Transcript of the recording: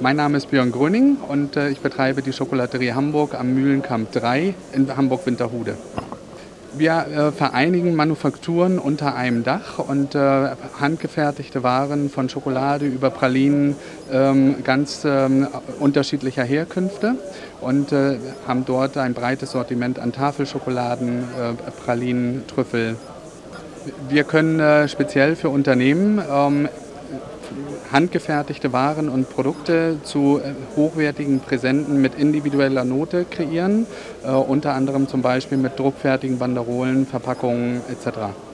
Mein Name ist Björn Gröning und äh, ich betreibe die Schokolaterie Hamburg am Mühlenkamp 3 in Hamburg-Winterhude. Wir äh, vereinigen Manufakturen unter einem Dach und äh, handgefertigte Waren von Schokolade über Pralinen ähm, ganz ähm, unterschiedlicher Herkünfte und haben dort ein breites Sortiment an Tafelschokoladen, Pralinen, Trüffel. Wir können speziell für Unternehmen ähm, handgefertigte Waren und Produkte zu äh, hochwertigen Präsenten mit individueller Note kreieren, äh, unter anderem zum Beispiel mit druckfertigen Banderolen, Verpackungen etc.